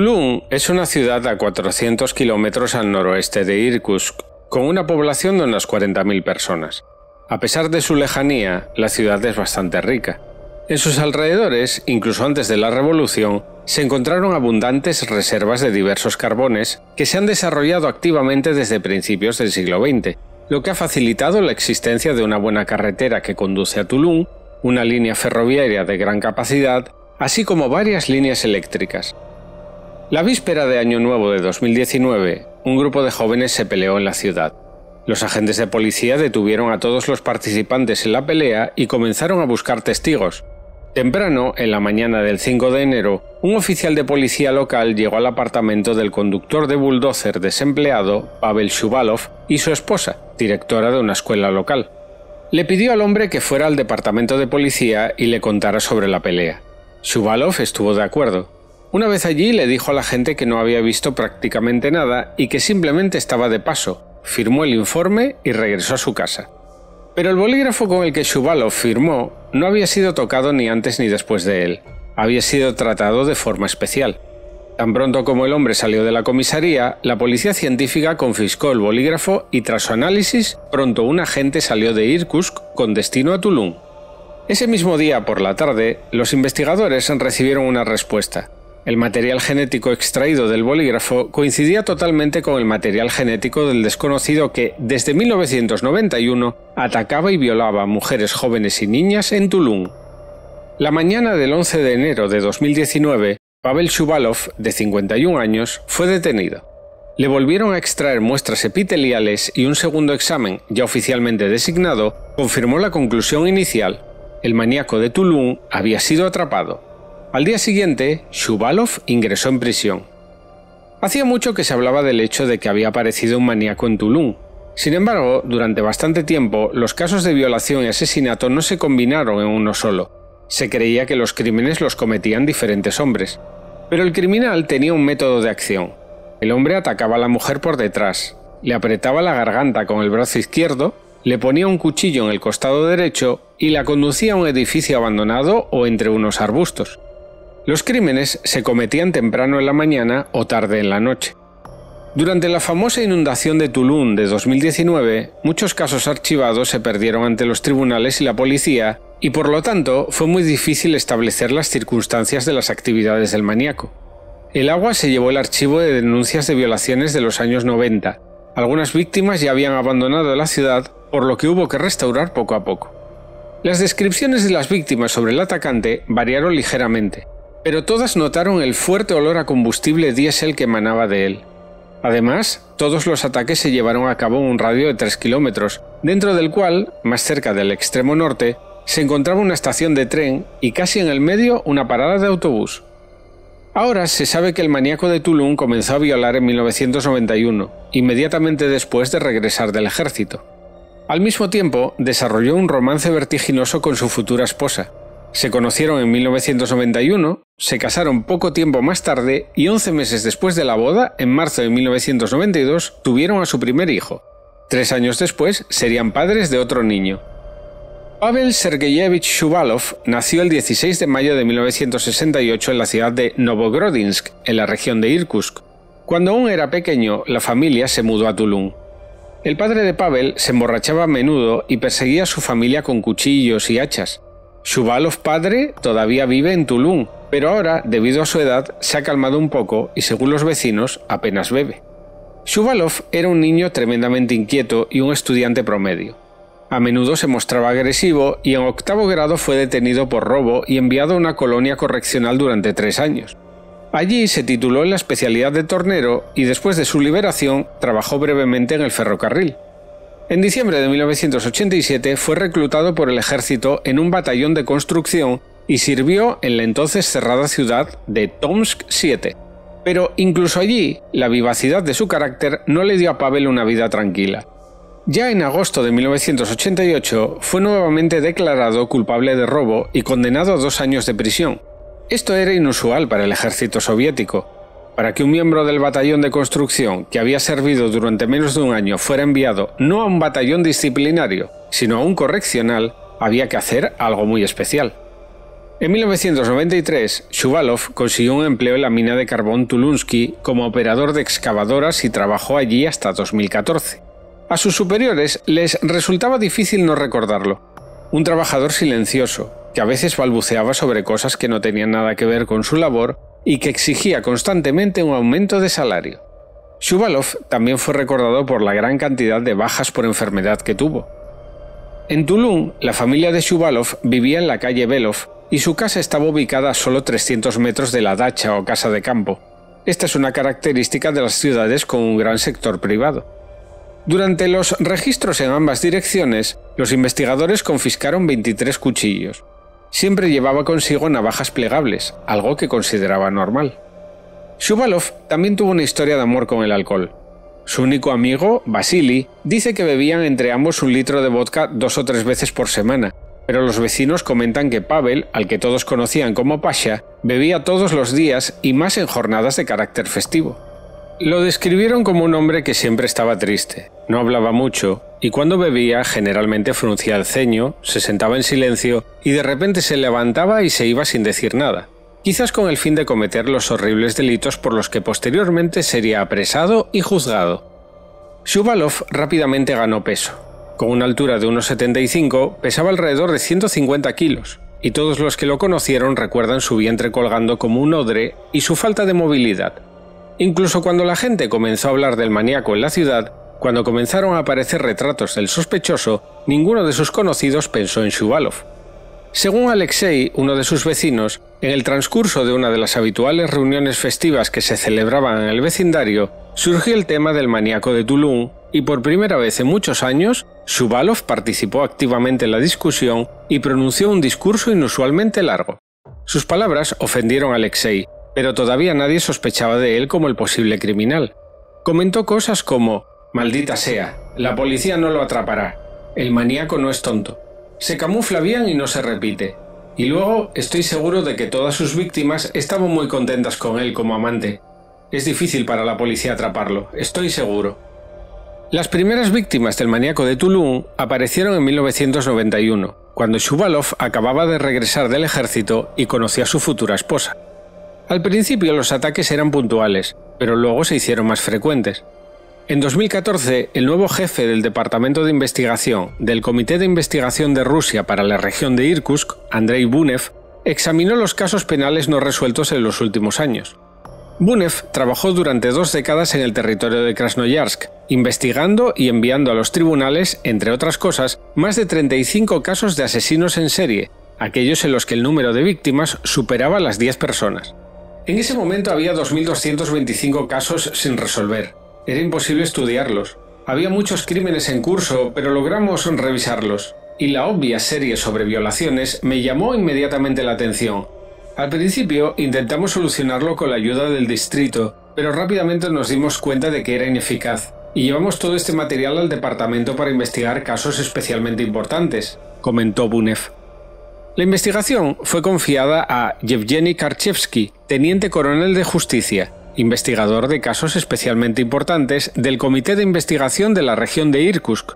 Tulum es una ciudad a 400 kilómetros al noroeste de Irkutsk, con una población de unas 40.000 personas. A pesar de su lejanía, la ciudad es bastante rica. En sus alrededores, incluso antes de la revolución, se encontraron abundantes reservas de diversos carbones que se han desarrollado activamente desde principios del siglo XX, lo que ha facilitado la existencia de una buena carretera que conduce a Tulum, una línea ferroviaria de gran capacidad, así como varias líneas eléctricas. La víspera de Año Nuevo de 2019, un grupo de jóvenes se peleó en la ciudad. Los agentes de policía detuvieron a todos los participantes en la pelea y comenzaron a buscar testigos. Temprano, en la mañana del 5 de enero, un oficial de policía local llegó al apartamento del conductor de bulldozer desempleado, Pavel Shuvalov, y su esposa, directora de una escuela local. Le pidió al hombre que fuera al departamento de policía y le contara sobre la pelea. Shuvalov estuvo de acuerdo, una vez allí le dijo a la gente que no había visto prácticamente nada y que simplemente estaba de paso, firmó el informe y regresó a su casa. Pero el bolígrafo con el que Shuvalov firmó no había sido tocado ni antes ni después de él, había sido tratado de forma especial. Tan pronto como el hombre salió de la comisaría, la policía científica confiscó el bolígrafo y tras su análisis, pronto un agente salió de Irkutsk con destino a Tulum. Ese mismo día por la tarde, los investigadores recibieron una respuesta. El material genético extraído del bolígrafo coincidía totalmente con el material genético del desconocido que, desde 1991, atacaba y violaba mujeres jóvenes y niñas en Tulum. La mañana del 11 de enero de 2019, Pavel Shuvalov, de 51 años, fue detenido. Le volvieron a extraer muestras epiteliales y un segundo examen, ya oficialmente designado, confirmó la conclusión inicial. El maníaco de Tulum había sido atrapado. Al día siguiente, Shuvalov ingresó en prisión. Hacía mucho que se hablaba del hecho de que había aparecido un maníaco en Tulum. Sin embargo, durante bastante tiempo, los casos de violación y asesinato no se combinaron en uno solo. Se creía que los crímenes los cometían diferentes hombres. Pero el criminal tenía un método de acción. El hombre atacaba a la mujer por detrás, le apretaba la garganta con el brazo izquierdo, le ponía un cuchillo en el costado derecho y la conducía a un edificio abandonado o entre unos arbustos. Los crímenes se cometían temprano en la mañana o tarde en la noche. Durante la famosa inundación de Tulum de 2019, muchos casos archivados se perdieron ante los tribunales y la policía, y por lo tanto fue muy difícil establecer las circunstancias de las actividades del maníaco. El agua se llevó el archivo de denuncias de violaciones de los años 90. Algunas víctimas ya habían abandonado la ciudad, por lo que hubo que restaurar poco a poco. Las descripciones de las víctimas sobre el atacante variaron ligeramente pero todas notaron el fuerte olor a combustible diésel que emanaba de él. Además, todos los ataques se llevaron a cabo en un radio de 3 kilómetros, dentro del cual, más cerca del extremo norte, se encontraba una estación de tren y casi en el medio una parada de autobús. Ahora se sabe que el maníaco de Tulum comenzó a violar en 1991, inmediatamente después de regresar del ejército. Al mismo tiempo, desarrolló un romance vertiginoso con su futura esposa, se conocieron en 1991, se casaron poco tiempo más tarde y 11 meses después de la boda, en marzo de 1992, tuvieron a su primer hijo. Tres años después serían padres de otro niño. Pavel Sergeyevich Shuvalov nació el 16 de mayo de 1968 en la ciudad de Novogrodinsk, en la región de Irkutsk. Cuando aún era pequeño, la familia se mudó a Tulum. El padre de Pavel se emborrachaba a menudo y perseguía a su familia con cuchillos y hachas. Shuvalov padre todavía vive en Tulum, pero ahora, debido a su edad, se ha calmado un poco y según los vecinos, apenas bebe. Shuvalov era un niño tremendamente inquieto y un estudiante promedio. A menudo se mostraba agresivo y en octavo grado fue detenido por robo y enviado a una colonia correccional durante tres años. Allí se tituló en la especialidad de tornero y después de su liberación trabajó brevemente en el ferrocarril. En diciembre de 1987 fue reclutado por el ejército en un batallón de construcción y sirvió en la entonces cerrada ciudad de Tomsk 7. Pero incluso allí, la vivacidad de su carácter no le dio a Pavel una vida tranquila. Ya en agosto de 1988 fue nuevamente declarado culpable de robo y condenado a dos años de prisión. Esto era inusual para el ejército soviético, para que un miembro del batallón de construcción que había servido durante menos de un año fuera enviado no a un batallón disciplinario, sino a un correccional, había que hacer algo muy especial. En 1993, Shuvalov consiguió un empleo en la mina de carbón Tulunsky como operador de excavadoras y trabajó allí hasta 2014. A sus superiores les resultaba difícil no recordarlo. Un trabajador silencioso, que a veces balbuceaba sobre cosas que no tenían nada que ver con su labor y que exigía constantemente un aumento de salario. Shuvalov también fue recordado por la gran cantidad de bajas por enfermedad que tuvo. En Tulum, la familia de Shuvalov vivía en la calle Belov y su casa estaba ubicada a solo 300 metros de la dacha o casa de campo. Esta es una característica de las ciudades con un gran sector privado. Durante los registros en ambas direcciones, los investigadores confiscaron 23 cuchillos. Siempre llevaba consigo navajas plegables, algo que consideraba normal. Shuvalov también tuvo una historia de amor con el alcohol. Su único amigo, Vasily, dice que bebían entre ambos un litro de vodka dos o tres veces por semana, pero los vecinos comentan que Pavel, al que todos conocían como Pasha, bebía todos los días y más en jornadas de carácter festivo. Lo describieron como un hombre que siempre estaba triste, no hablaba mucho, y cuando bebía generalmente fruncía el ceño, se sentaba en silencio y de repente se levantaba y se iba sin decir nada, quizás con el fin de cometer los horribles delitos por los que posteriormente sería apresado y juzgado. Shuvalov rápidamente ganó peso, con una altura de 1,75, pesaba alrededor de 150 kilos, y todos los que lo conocieron recuerdan su vientre colgando como un odre y su falta de movilidad. Incluso cuando la gente comenzó a hablar del maníaco en la ciudad, cuando comenzaron a aparecer retratos del sospechoso, ninguno de sus conocidos pensó en Shuvalov. Según Alexei, uno de sus vecinos, en el transcurso de una de las habituales reuniones festivas que se celebraban en el vecindario, surgió el tema del maníaco de Tulum y por primera vez en muchos años Shuvalov participó activamente en la discusión y pronunció un discurso inusualmente largo. Sus palabras ofendieron a Alexei, pero todavía nadie sospechaba de él como el posible criminal. Comentó cosas como Maldita sea, la policía no lo atrapará. El maníaco no es tonto. Se camufla bien y no se repite. Y luego estoy seguro de que todas sus víctimas estaban muy contentas con él como amante. Es difícil para la policía atraparlo, estoy seguro. Las primeras víctimas del maníaco de Tulum aparecieron en 1991, cuando Shuvalov acababa de regresar del ejército y conocía a su futura esposa. Al principio los ataques eran puntuales, pero luego se hicieron más frecuentes. En 2014, el nuevo jefe del Departamento de Investigación del Comité de Investigación de Rusia para la región de Irkutsk, Andrei Bunev, examinó los casos penales no resueltos en los últimos años. Bunev trabajó durante dos décadas en el territorio de Krasnoyarsk, investigando y enviando a los tribunales, entre otras cosas, más de 35 casos de asesinos en serie, aquellos en los que el número de víctimas superaba las 10 personas. En ese momento había 2.225 casos sin resolver. Era imposible estudiarlos. Había muchos crímenes en curso, pero logramos revisarlos. Y la obvia serie sobre violaciones me llamó inmediatamente la atención, al principio intentamos solucionarlo con la ayuda del distrito, pero rápidamente nos dimos cuenta de que era ineficaz, y llevamos todo este material al departamento para investigar casos especialmente importantes, comentó Bunev. La investigación fue confiada a Yevgeny Karchevsky, teniente coronel de justicia, investigador de casos especialmente importantes del Comité de Investigación de la región de Irkutsk,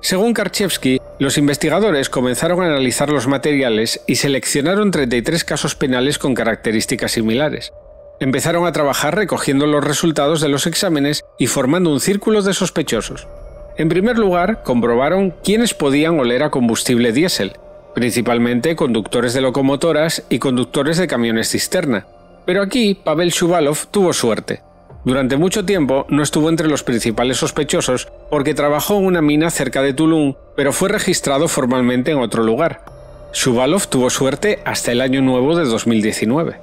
según Karchevsky, los investigadores comenzaron a analizar los materiales y seleccionaron 33 casos penales con características similares. Empezaron a trabajar recogiendo los resultados de los exámenes y formando un círculo de sospechosos. En primer lugar, comprobaron quiénes podían oler a combustible diésel, principalmente conductores de locomotoras y conductores de camiones cisterna. Pero aquí Pavel Shuvalov tuvo suerte. Durante mucho tiempo no estuvo entre los principales sospechosos porque trabajó en una mina cerca de Tulum, pero fue registrado formalmente en otro lugar. Shuvalov tuvo suerte hasta el año nuevo de 2019.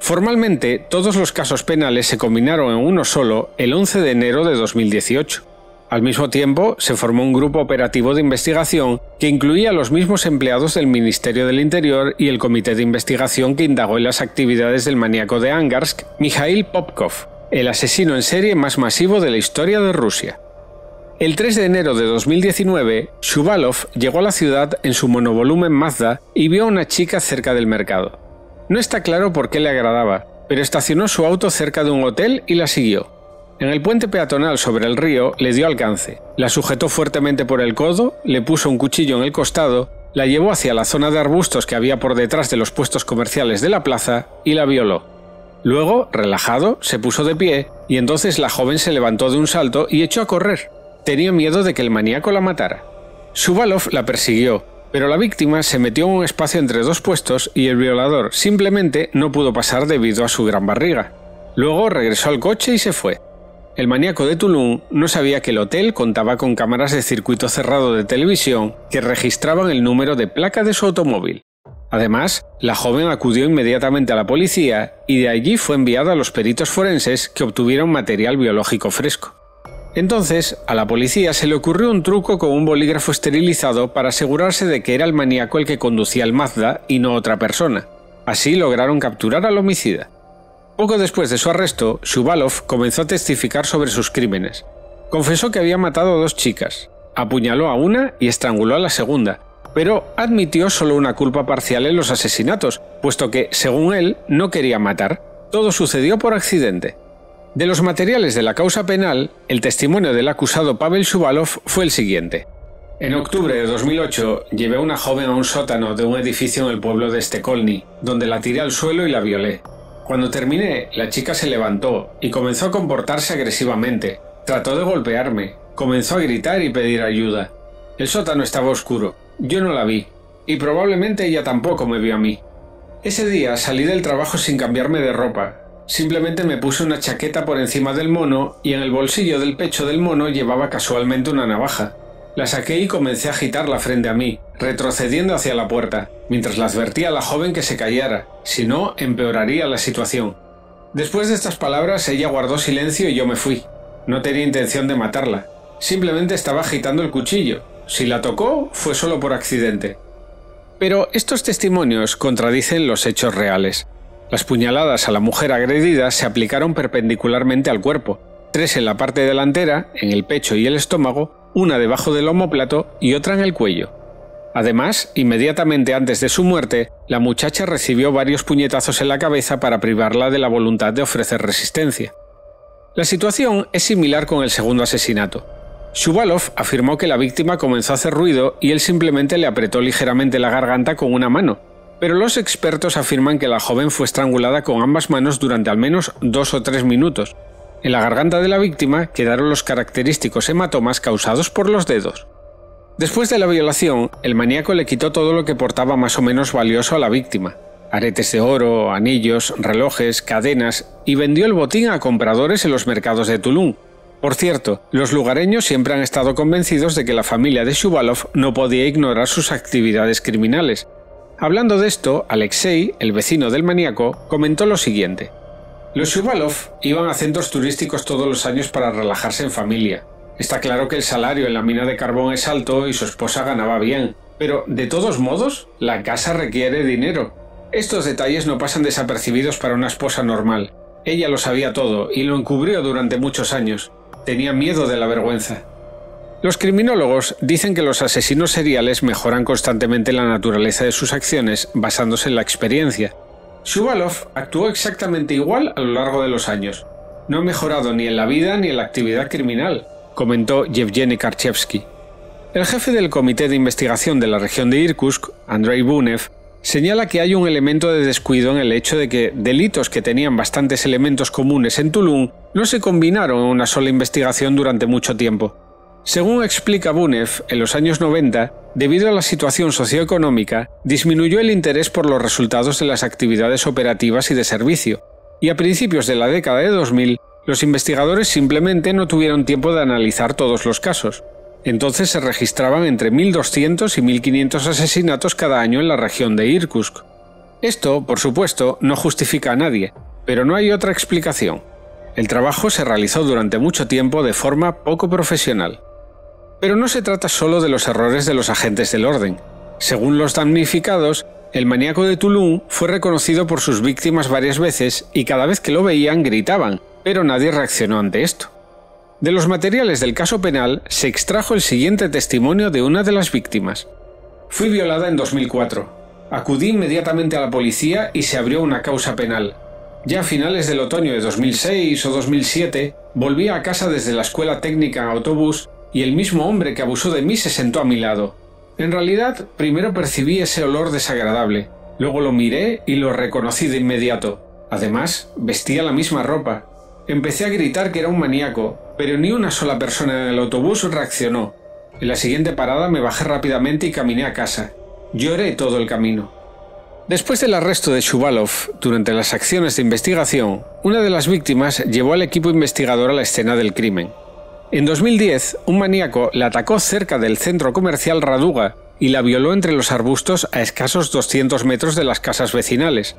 Formalmente, todos los casos penales se combinaron en uno solo el 11 de enero de 2018. Al mismo tiempo, se formó un grupo operativo de investigación que incluía a los mismos empleados del Ministerio del Interior y el comité de investigación que indagó en las actividades del maníaco de Angarsk, Mikhail Popkov, el asesino en serie más masivo de la historia de Rusia. El 3 de enero de 2019, Shuvalov llegó a la ciudad en su monovolumen Mazda y vio a una chica cerca del mercado. No está claro por qué le agradaba, pero estacionó su auto cerca de un hotel y la siguió. En el puente peatonal sobre el río le dio alcance, la sujetó fuertemente por el codo, le puso un cuchillo en el costado la llevó hacia la zona de arbustos que había por detrás de los puestos comerciales de la plaza y la violó. Luego, relajado, se puso de pie y entonces la joven se levantó de un salto y echó a correr. Tenía miedo de que el maníaco la matara. Shuvalov la persiguió, pero la víctima se metió en un espacio entre dos puestos y el violador simplemente no pudo pasar debido a su gran barriga. Luego regresó al coche y se fue. El maníaco de Tulum no sabía que el hotel contaba con cámaras de circuito cerrado de televisión que registraban el número de placa de su automóvil. Además, la joven acudió inmediatamente a la policía y de allí fue enviada a los peritos forenses que obtuvieron material biológico fresco. Entonces, a la policía se le ocurrió un truco con un bolígrafo esterilizado para asegurarse de que era el maníaco el que conducía el Mazda y no otra persona. Así lograron capturar al homicida. Poco después de su arresto, Shuvalov comenzó a testificar sobre sus crímenes. Confesó que había matado a dos chicas, apuñaló a una y estranguló a la segunda, pero admitió solo una culpa parcial en los asesinatos, puesto que, según él, no quería matar. Todo sucedió por accidente. De los materiales de la causa penal, el testimonio del acusado Pavel Shuvalov fue el siguiente. En octubre de 2008 llevé a una joven a un sótano de un edificio en el pueblo de Stekolny, donde la tiré al suelo y la violé. Cuando terminé, la chica se levantó y comenzó a comportarse agresivamente. Trató de golpearme, comenzó a gritar y pedir ayuda. El sótano estaba oscuro, yo no la vi, y probablemente ella tampoco me vio a mí. Ese día salí del trabajo sin cambiarme de ropa. Simplemente me puse una chaqueta por encima del mono y en el bolsillo del pecho del mono llevaba casualmente una navaja. La saqué y comencé a agitarla frente a mí, retrocediendo hacia la puerta, mientras la advertía a la joven que se callara, si no, empeoraría la situación. Después de estas palabras, ella guardó silencio y yo me fui. No tenía intención de matarla. Simplemente estaba agitando el cuchillo. Si la tocó, fue solo por accidente. Pero estos testimonios contradicen los hechos reales. Las puñaladas a la mujer agredida se aplicaron perpendicularmente al cuerpo, tres en la parte delantera, en el pecho y el estómago, una debajo del omóplato y otra en el cuello. Además, inmediatamente antes de su muerte, la muchacha recibió varios puñetazos en la cabeza para privarla de la voluntad de ofrecer resistencia. La situación es similar con el segundo asesinato. Shuvalov afirmó que la víctima comenzó a hacer ruido y él simplemente le apretó ligeramente la garganta con una mano, pero los expertos afirman que la joven fue estrangulada con ambas manos durante al menos dos o tres minutos, en la garganta de la víctima quedaron los característicos hematomas causados por los dedos. Después de la violación, el maníaco le quitó todo lo que portaba más o menos valioso a la víctima, aretes de oro, anillos, relojes, cadenas, y vendió el botín a compradores en los mercados de Tulum. Por cierto, los lugareños siempre han estado convencidos de que la familia de Shuvalov no podía ignorar sus actividades criminales. Hablando de esto, Alexei, el vecino del maníaco, comentó lo siguiente. Los Shuvalov iban a centros turísticos todos los años para relajarse en familia. Está claro que el salario en la mina de carbón es alto y su esposa ganaba bien, pero de todos modos, la casa requiere dinero. Estos detalles no pasan desapercibidos para una esposa normal. Ella lo sabía todo y lo encubrió durante muchos años. Tenía miedo de la vergüenza. Los criminólogos dicen que los asesinos seriales mejoran constantemente la naturaleza de sus acciones basándose en la experiencia, Shuvalov actuó exactamente igual a lo largo de los años. No ha mejorado ni en la vida ni en la actividad criminal, comentó Yevgeny Karchevsky. El jefe del Comité de Investigación de la región de Irkutsk, Andrei Bunev, señala que hay un elemento de descuido en el hecho de que delitos que tenían bastantes elementos comunes en Tulum no se combinaron en una sola investigación durante mucho tiempo. Según explica Bunev, en los años 90, debido a la situación socioeconómica, disminuyó el interés por los resultados de las actividades operativas y de servicio, y a principios de la década de 2000, los investigadores simplemente no tuvieron tiempo de analizar todos los casos. Entonces se registraban entre 1.200 y 1.500 asesinatos cada año en la región de Irkutsk. Esto, por supuesto, no justifica a nadie, pero no hay otra explicación. El trabajo se realizó durante mucho tiempo de forma poco profesional. Pero no se trata solo de los errores de los agentes del orden. Según los damnificados, el maníaco de Tulum fue reconocido por sus víctimas varias veces y cada vez que lo veían gritaban, pero nadie reaccionó ante esto. De los materiales del caso penal se extrajo el siguiente testimonio de una de las víctimas. Fui violada en 2004. Acudí inmediatamente a la policía y se abrió una causa penal. Ya a finales del otoño de 2006 o 2007 volví a casa desde la escuela técnica en autobús y el mismo hombre que abusó de mí se sentó a mi lado. En realidad, primero percibí ese olor desagradable, luego lo miré y lo reconocí de inmediato. Además, vestía la misma ropa. Empecé a gritar que era un maníaco, pero ni una sola persona en el autobús reaccionó. En la siguiente parada me bajé rápidamente y caminé a casa. Lloré todo el camino. Después del arresto de Shuvalov, durante las acciones de investigación, una de las víctimas llevó al equipo investigador a la escena del crimen. En 2010, un maníaco la atacó cerca del centro comercial Raduga y la violó entre los arbustos a escasos 200 metros de las casas vecinales.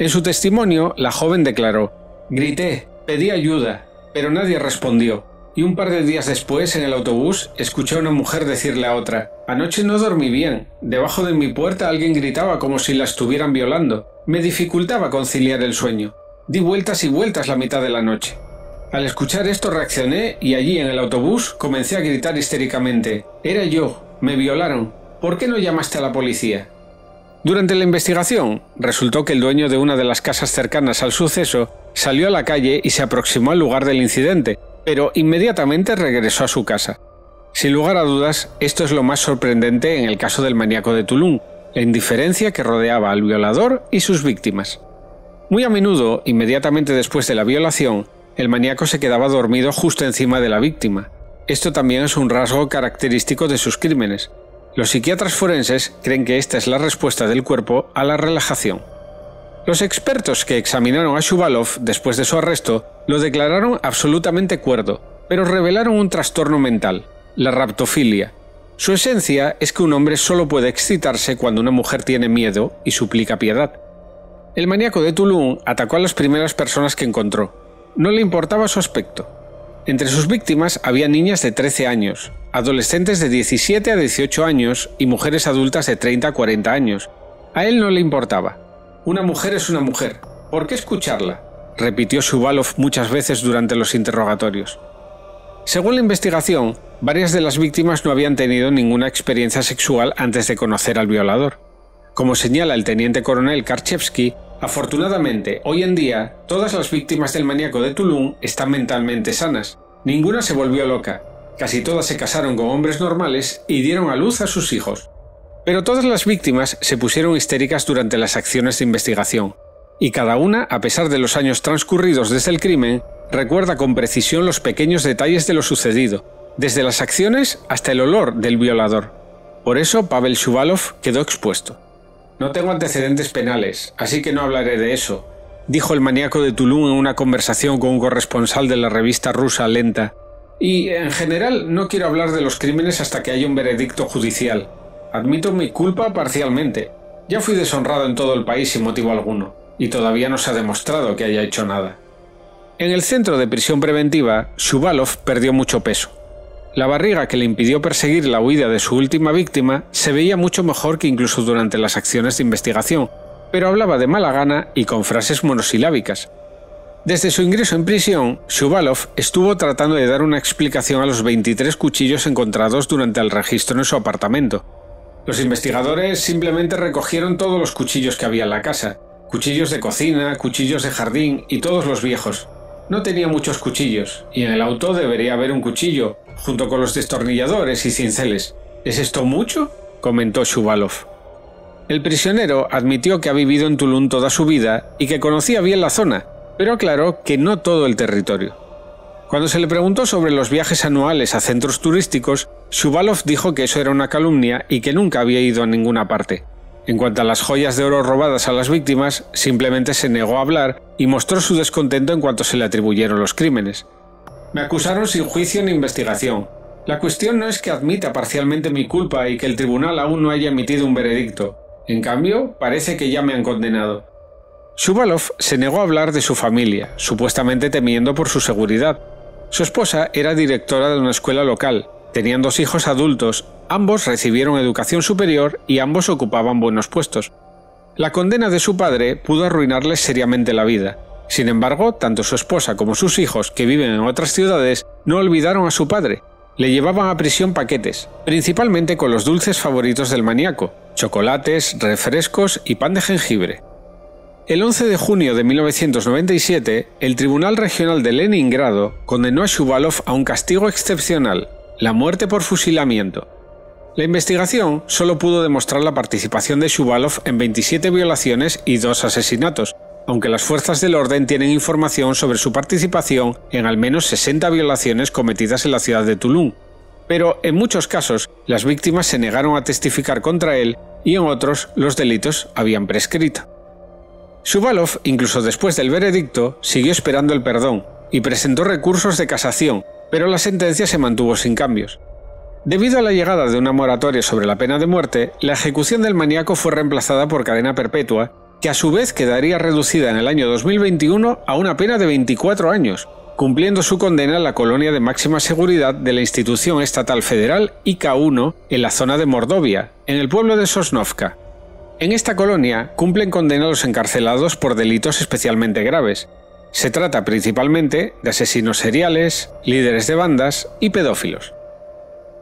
En su testimonio, la joven declaró, Grité, pedí ayuda, pero nadie respondió y un par de días después, en el autobús, escuché a una mujer decirle a otra Anoche no dormí bien. Debajo de mi puerta alguien gritaba como si la estuvieran violando. Me dificultaba conciliar el sueño. Di vueltas y vueltas la mitad de la noche. Al escuchar esto reaccioné y allí en el autobús comencé a gritar histéricamente Era yo. Me violaron. ¿Por qué no llamaste a la policía? Durante la investigación, resultó que el dueño de una de las casas cercanas al suceso salió a la calle y se aproximó al lugar del incidente, pero inmediatamente regresó a su casa. Sin lugar a dudas, esto es lo más sorprendente en el caso del maníaco de Tulum, la indiferencia que rodeaba al violador y sus víctimas. Muy a menudo, inmediatamente después de la violación, el maníaco se quedaba dormido justo encima de la víctima. Esto también es un rasgo característico de sus crímenes. Los psiquiatras forenses creen que esta es la respuesta del cuerpo a la relajación. Los expertos que examinaron a Shuvalov después de su arresto lo declararon absolutamente cuerdo, pero revelaron un trastorno mental, la raptofilia. Su esencia es que un hombre solo puede excitarse cuando una mujer tiene miedo y suplica piedad. El maníaco de Tulum atacó a las primeras personas que encontró. No le importaba su aspecto. Entre sus víctimas había niñas de 13 años, adolescentes de 17 a 18 años y mujeres adultas de 30 a 40 años. A él no le importaba. Una mujer es una mujer. ¿Por qué escucharla? repitió Shuvalov muchas veces durante los interrogatorios. Según la investigación, varias de las víctimas no habían tenido ninguna experiencia sexual antes de conocer al violador. Como señala el teniente coronel Karchevsky, afortunadamente, hoy en día, todas las víctimas del maníaco de Tulum están mentalmente sanas. Ninguna se volvió loca. Casi todas se casaron con hombres normales y dieron a luz a sus hijos. Pero todas las víctimas se pusieron histéricas durante las acciones de investigación, y cada una, a pesar de los años transcurridos desde el crimen, recuerda con precisión los pequeños detalles de lo sucedido, desde las acciones hasta el olor del violador. Por eso Pavel Shuvalov quedó expuesto. No tengo antecedentes penales, así que no hablaré de eso, dijo el maníaco de Tulum en una conversación con un corresponsal de la revista rusa Lenta. Y, en general, no quiero hablar de los crímenes hasta que haya un veredicto judicial. Admito mi culpa parcialmente. Ya fui deshonrado en todo el país sin motivo alguno, y todavía no se ha demostrado que haya hecho nada. En el centro de prisión preventiva, Shuvalov perdió mucho peso. La barriga que le impidió perseguir la huida de su última víctima se veía mucho mejor que incluso durante las acciones de investigación, pero hablaba de mala gana y con frases monosilábicas. Desde su ingreso en prisión, Shuvalov estuvo tratando de dar una explicación a los 23 cuchillos encontrados durante el registro en su apartamento, los investigadores simplemente recogieron todos los cuchillos que había en la casa, cuchillos de cocina, cuchillos de jardín y todos los viejos. No tenía muchos cuchillos, y en el auto debería haber un cuchillo, junto con los destornilladores y cinceles. ¿Es esto mucho? comentó Shuvalov. El prisionero admitió que ha vivido en Tulum toda su vida y que conocía bien la zona, pero aclaró que no todo el territorio. Cuando se le preguntó sobre los viajes anuales a centros turísticos, Shuvalov dijo que eso era una calumnia y que nunca había ido a ninguna parte. En cuanto a las joyas de oro robadas a las víctimas, simplemente se negó a hablar y mostró su descontento en cuanto se le atribuyeron los crímenes. Me acusaron sin juicio ni investigación. La cuestión no es que admita parcialmente mi culpa y que el tribunal aún no haya emitido un veredicto. En cambio, parece que ya me han condenado. Shuvalov se negó a hablar de su familia, supuestamente temiendo por su seguridad, su esposa era directora de una escuela local, tenían dos hijos adultos, ambos recibieron educación superior y ambos ocupaban buenos puestos. La condena de su padre pudo arruinarles seriamente la vida. Sin embargo, tanto su esposa como sus hijos, que viven en otras ciudades, no olvidaron a su padre. Le llevaban a prisión paquetes, principalmente con los dulces favoritos del maníaco, chocolates, refrescos y pan de jengibre. El 11 de junio de 1997, el Tribunal Regional de Leningrado condenó a Shuvalov a un castigo excepcional, la muerte por fusilamiento. La investigación solo pudo demostrar la participación de Shuvalov en 27 violaciones y dos asesinatos, aunque las fuerzas del orden tienen información sobre su participación en al menos 60 violaciones cometidas en la ciudad de Tulum. Pero en muchos casos las víctimas se negaron a testificar contra él y en otros los delitos habían prescrito. Shuvalov, incluso después del veredicto, siguió esperando el perdón y presentó recursos de casación, pero la sentencia se mantuvo sin cambios. Debido a la llegada de una moratoria sobre la pena de muerte, la ejecución del maníaco fue reemplazada por cadena perpetua que a su vez quedaría reducida en el año 2021 a una pena de 24 años, cumpliendo su condena en la colonia de máxima seguridad de la institución estatal federal IK-1 en la zona de Mordovia, en el pueblo de Sosnovka. En esta colonia cumplen condena los encarcelados por delitos especialmente graves. Se trata principalmente de asesinos seriales, líderes de bandas y pedófilos.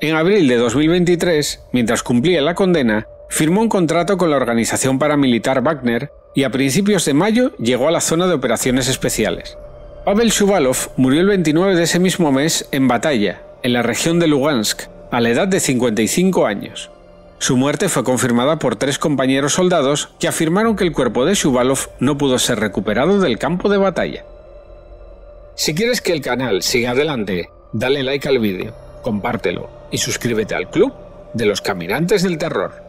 En abril de 2023, mientras cumplía la condena, Firmó un contrato con la organización paramilitar Wagner y a principios de mayo llegó a la zona de operaciones especiales. Pavel Shuvalov murió el 29 de ese mismo mes en Batalla, en la región de Lugansk, a la edad de 55 años. Su muerte fue confirmada por tres compañeros soldados que afirmaron que el cuerpo de Shuvalov no pudo ser recuperado del campo de batalla. Si quieres que el canal siga adelante, dale like al vídeo, compártelo y suscríbete al club de los caminantes del terror.